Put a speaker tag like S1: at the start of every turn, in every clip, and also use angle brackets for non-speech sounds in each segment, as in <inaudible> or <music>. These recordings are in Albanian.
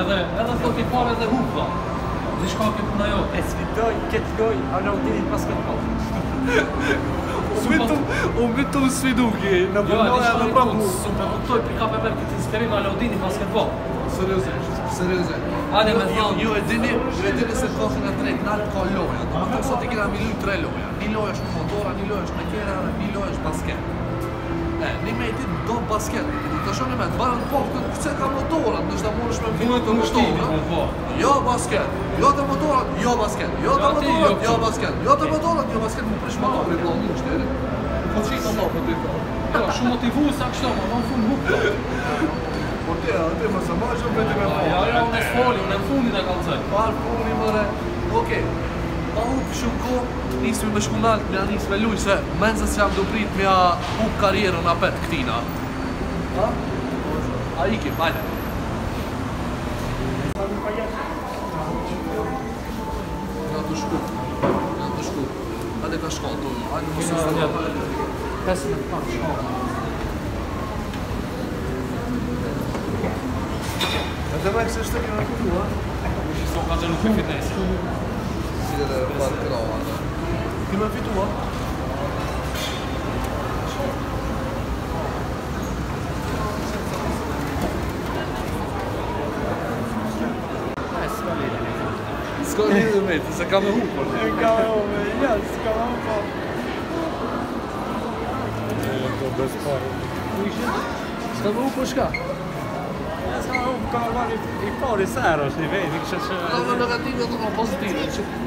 S1: edhe edhe të t'i pare dhe hukva dhe shka këtë përna jo, jo E s'vitoj, këtë joj, a në utinit pas këtë pa Umbitum, umbitum sviduki Në përnoj e në prapë mu Së për kuptoj pika për mërë këtë inspirim a në pas këtë pa Serioze, serioze Ane me thamë Ju e dini, ju e dini se të kohën e drejt nalë ka loja Në më të kësa të kira milu tre loja Një loja është motora, një loja është me kera, një loja është basket Ne një me e do basket, e ti të me të barën po, këtë ka motorat, në shtë mund me mbunit të motorat, jo basket, jo të motorat, jo basket, jo të motorat, jo, jo basket, jo të motorat, jo basket, më prish motorit, blonë, po po jo, në shtë të Po shumë motivu sa kështë më, më në fundë Po të ja, të më së me po. Ja, ja, në fundit e kalëzaj. Parë Okej, u për shumë ko, nisë me shku nalt, me anis me luj, se menzës që jam duprit me a bukë karjerën a petë këtina. Ha? A i ke, bajte. Nga të shku, Nga të shku. Hade ka shko, të unë, hajde më së së të po të të të të të të të të të të të të të të të të Në përgjithë në të tërë Këllën fitua? s'ka li dhe me S'ka li dhe me, se kam e hu po shkë E kam e hu me, ja s'ka la pa Nëjë në to bes parin S'ka la pa hu po shka? Ja s'ka la pa hu po ka ma li I pari sajrës, i vej n'ikëshe Po negativ, po pozitiv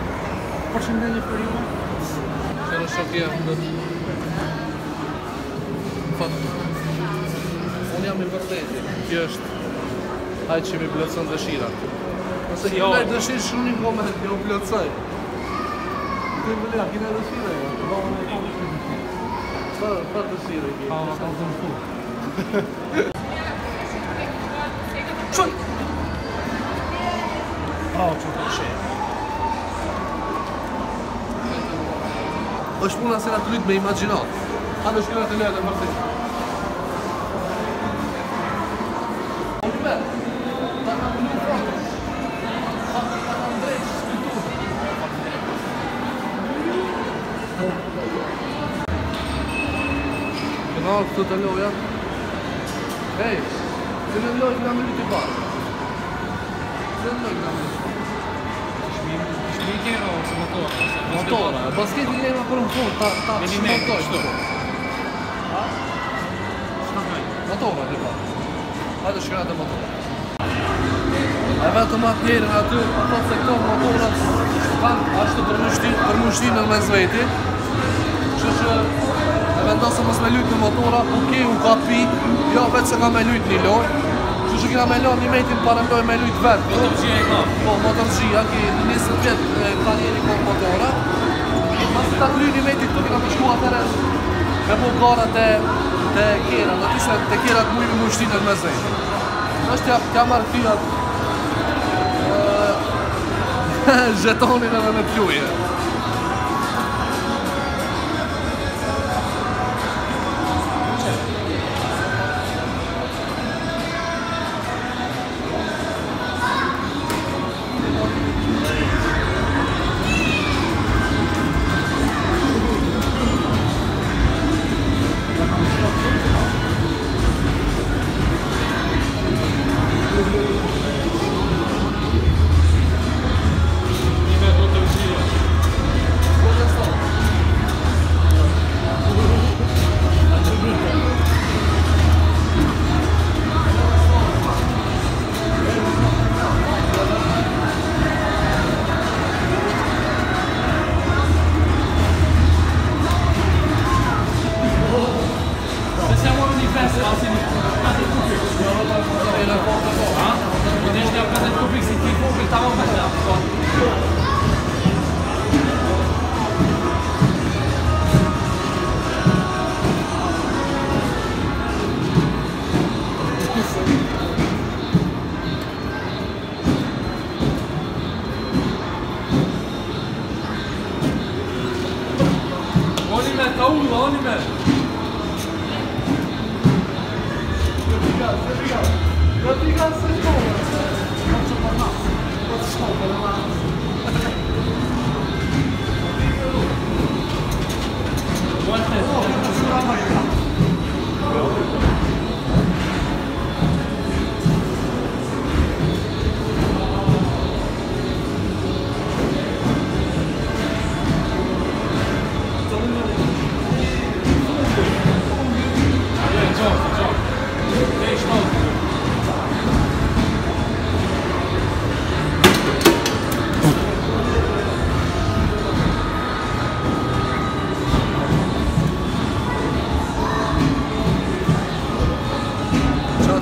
S1: përshëndetje për ju. Shëndet Sofia. Fat. Unë jam i vërtetë. Kjo është ai që më blocon dëshirat. Ose jo. Ne dëshirë shumë në kohë të u blocoj. Ti më lëh, kina jo? dëshirë. Po, po dëshirë. Po, po dëshirë. Po, po dëshirë. është puna se të me i maqinat ha dhe shkëna të njerën më rësi ta të një i këtë të loja Ej, të në njoj nga më një të kërën të në njoj nga më një të kërën dilema ose motor? Motor, po s'ke dilema për un fund, ta ta me një motor. Ha? Motor, dhe pa. Po. Hajde shkëra të motor. E vetë të matë njerë nga ty, pa po, të po, se këto motorat kanë ashtu për mështi, për mështi në mes veti. Që që e vendosë mës me lujtë në motora, u u ka pi, jo vetë se ka me lujtë një lojë, që kina me lorë një metin parëm dojë me lujtë vetë. Motorgjia e ka? Po, motorgjia, ki në njësë vjetë kanjeri po motora. Mas të të lujtë një metin të kina me shku atërë me po gara të të kjera, në tisa të kjera të mujmi më shtinë në mezej. Në është tja marë fiat, <laughs> zhetonin edhe me pjuje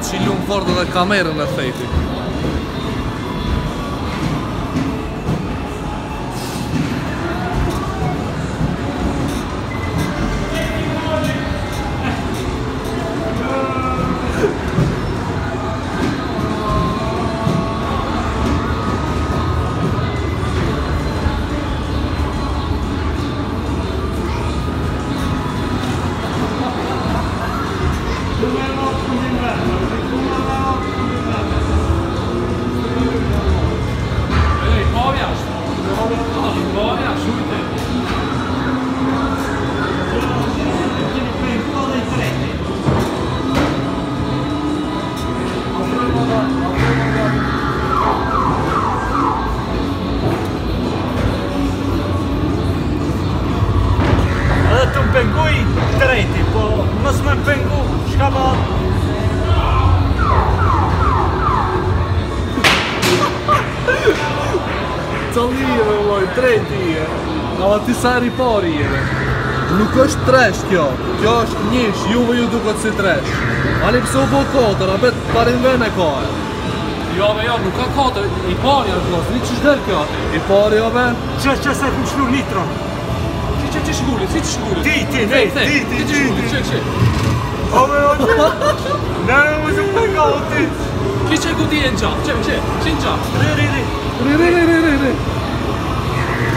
S1: të shilun fort da câmera na thejti. sa e ripari jere Nuk është tresht kjo Kjo është njësh, juve ju duke të si tresht Ali pëse u po kotër, bet parin vene në Jo me jo, jo, nuk ka kotër, i pari është gosë, një që është kjo I pari jo me Qe që se ku shlu nitron Qe që që shkulli, si që shkulli Ti, ti, ti, ti, ti, ti, ti, ti, ti O me jo që Në në më që për ka o ti Qe që ku ti e në qe, qe, qe në qa ri ri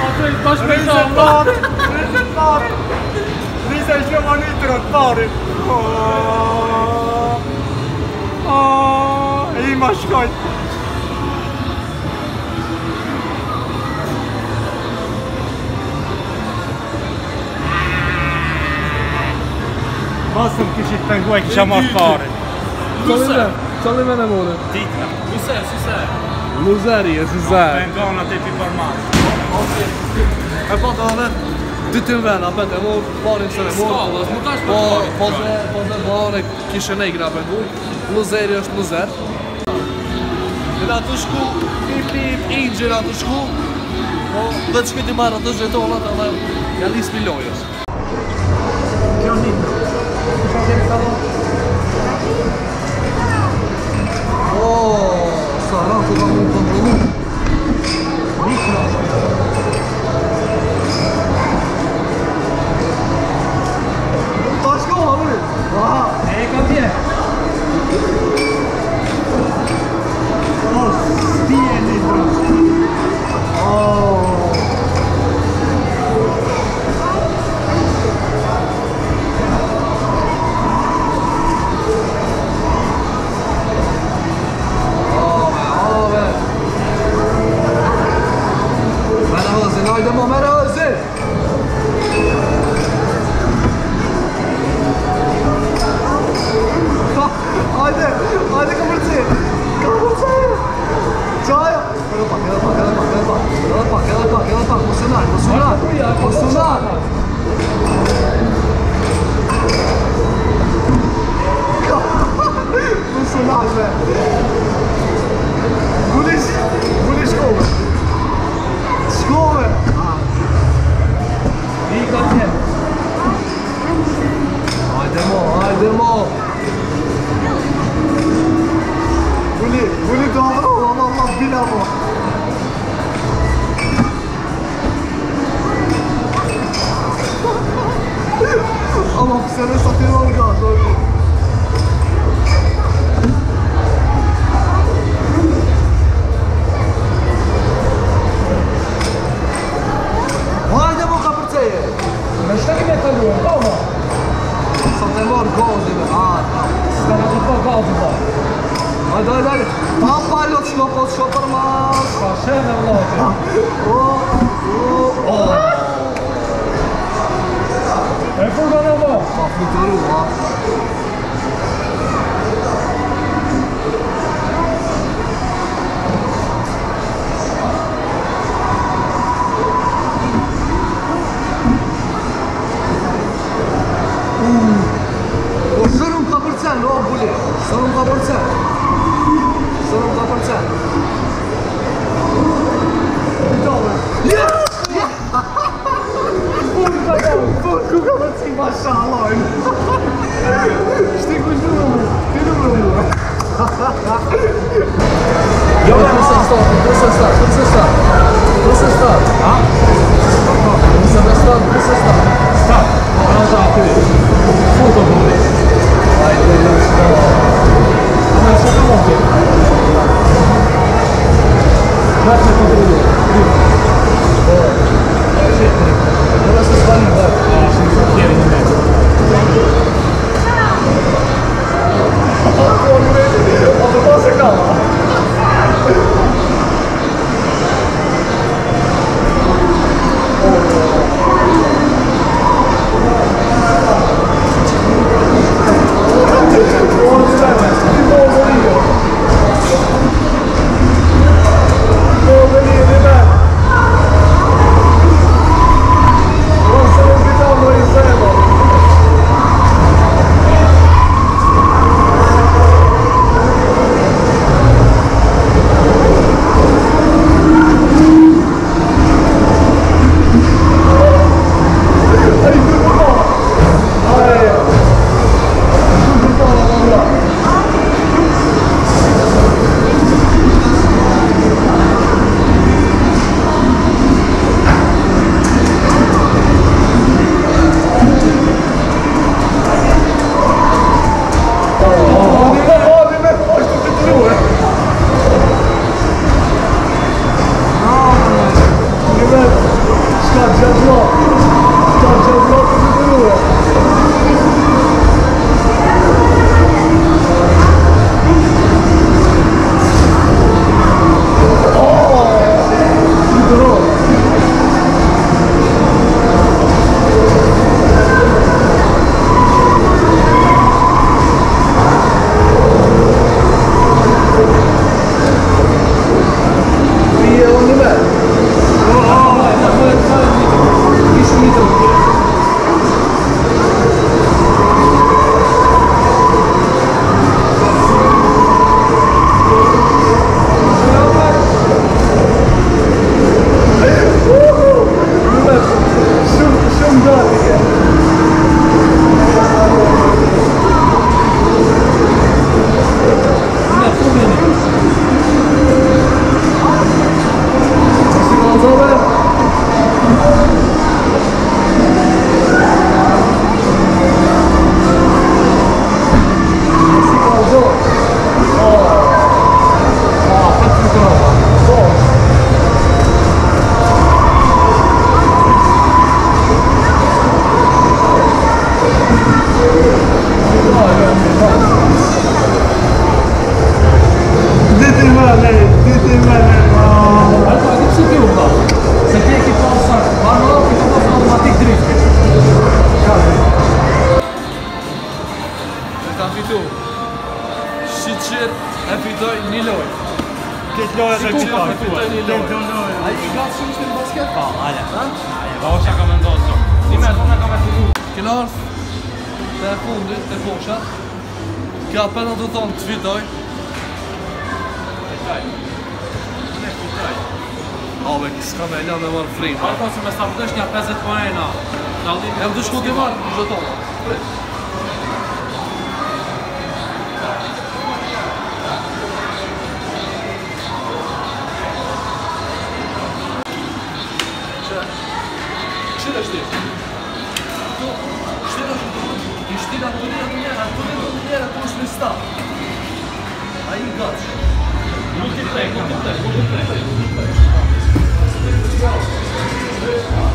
S1: il Riservat! Riservat! Riserviamo nitro al pari! İyi maç koy! Basta un kicsit meg vagy sem a fare. Csalimene? Csalimene volt? Titna. Muszáj, muszáj. Luzeri, ez az. Nem, gondolat épp információ. E po të dhe dy të më vend, apet e mu barin po, po, se Po të dhe barin e gra për mu. Luzeri është Luzer. Dhe da të shku, pip, pip, ingjera të shku. Po, të shkëti marrë të gjithonat, atë, dhe nga lojës. Kjo një, Oh, sa Ave, s'ka me e dhe mërë frimë. A ka që me stavrdesh një 50 për e Më shku në përgjëtove Kështi të shku të njërë në të një të njërë ato është një staf A Thank you.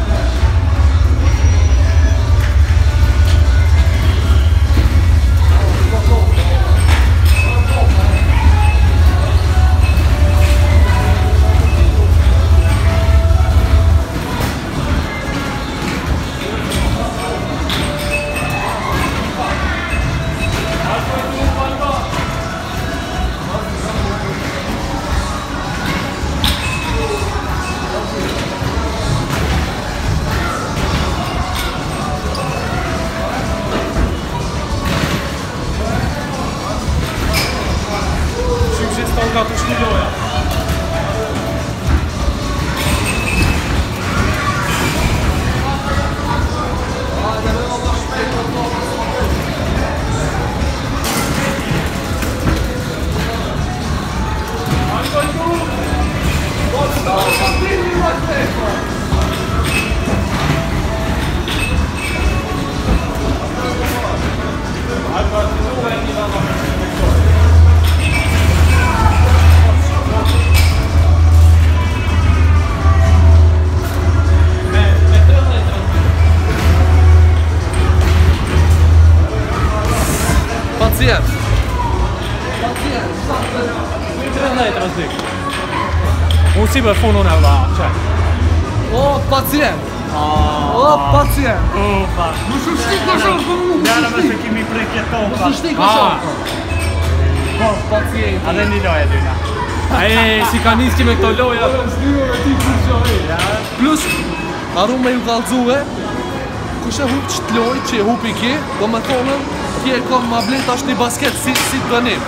S1: Fantastik. Unë si për funë unë e vla, që? O, pacient! Ah. O, pacient! O, pa! Më shu shti ka shonë për mu! Nga në kimi Më për! Ah. O, po, pacient! A dhe një loja dyna A <laughs> e, si ka njështi me këto loja! O, po, Plus, arru me ju galdzuve, kushe hup që t'loj që hupi ki, do po, me tonën, kje e kom ma blin t'asht një basket, si të dënim!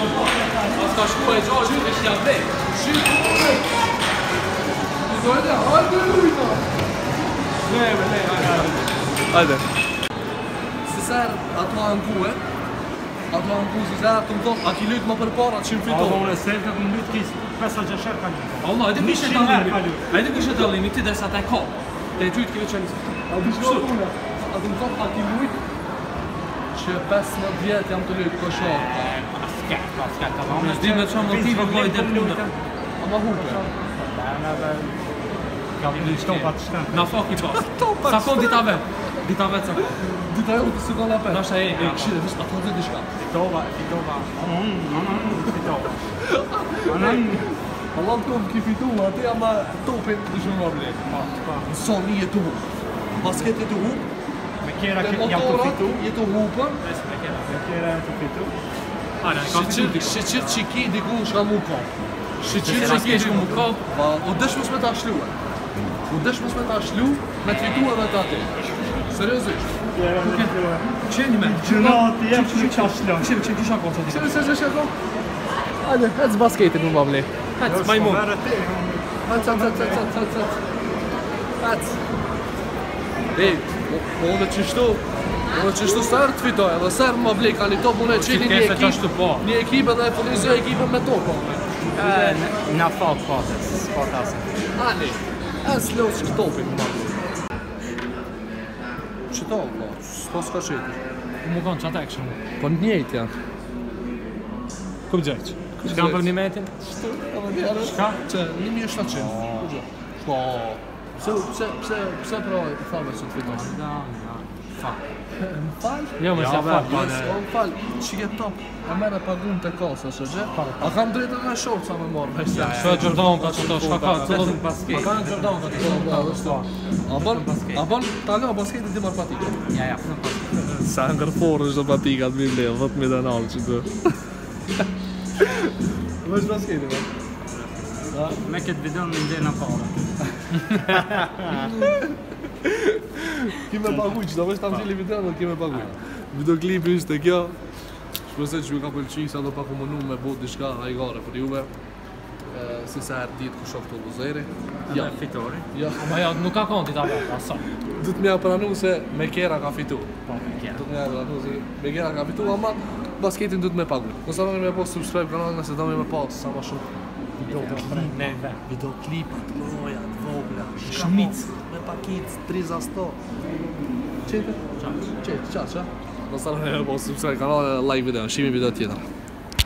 S1: Ska shkua e gjoj, e shkja dhe e Ne, ato a në kuhe Ato a në kuhe, sëser, të më thonë A ki lujtë më për para, që më fitohë Ato, unë e sëllë të më lujtë kisë Pesa që shërë ka lujtë Allah, edhe kështë e të limit Edhe kështë e të limit, ti dhe sa te ka Te e gjujtë kjo që njësë A të më thonë, a ki lujtë Që 15 jam të lujtë, kështë po Në shtimë ka që motivë të bëjt e përnë. A ma hupe. Ka për një shtimë. Na fok i pas. Topa të shtimë. Sa kon dita vetë? Dita vetë sa kon. Dita jo të sukon la pe. Nasha e. E këshirë, vishë, a thonë dhe një shka. Fitova, fitova. Mm, mm, mm, fitova. <laughs> Allah të kom ki fitu, a te ama topin të shumë vabli. Në son i jetu hupë. Basket jetu hupë. Me jam të fitu. Dhe motorat jetu hupën. Me kjera jetu fitu. Shqe qëtë që ki diku në shka mu ka Shqe qëtë që ki diku në shka mu ka U mos me ta shlua U dëshë mos me ta shlu, Me të e dhe të ati Seriosisht Qeni me Gjërati e që që shlua Qeni që që shakon që të të të të të të të të të të të të të të të të të të hajtë të të të të të Hajtë, të Hajtë, hajtë, hajtë, hajtë. Po që shtu sërë të fitoj, dhe sërë më vlik, ka një top më në një ekip, po. një ekip edhe e funizio ekipën me top. Në fatë fatës, fatës. Ani, e s'lo që topin më vlik. Që to, po, s'lo s'ka qitë. Më po më po? që atë e kështë më. Po në njëjtë janë. Këpë gjëjtë? Që kam për një metin? Shtu, edhe dhe dhe më fal. Jo, më sa fal. Më fal. Çi ke top? A merr pa gum të kosa, s'e gjë? A kam drejtë me shorts sa më morr. me sa. Sa Jordan ka çdo çka ka, çdo të basket. Ka kanë Jordan ka çdo çka. A bën? A bën? Tani apo basket di marr patik. Ja, ja. Sa ngër ngërfor është patika të mi 10 10000 dollar çdo. Vazh basketin. Ja, me këtë video në ndenë në parë. <laughs> Ki me paguj, që të vështë të mëgjili do në ki me paguj. Videoklipi ishte kjo, shpëse që ju ka pëllqin, sa do pak mënu me bot dishka hajgare për juve, si sa ditë ku shok të luzeri. Ja, fitori. Ja. Ma ja, nuk ka konti ta bërë. asa. Dut me ja pranu se me kera ka fitu. Po, me kera. Du të mja pranu se me kera ka fitu, ama basketin dut të me paguj. Nësa do me po subscribe kanal nëse do me me po, pas, sa ma shumë. Video klipa, të loja, të vogla, shumit. Një pakit 3x100 Qe te? Qa Qe qa qa? Nështë të e po subscribe kanale, like videon, shimi video tjetër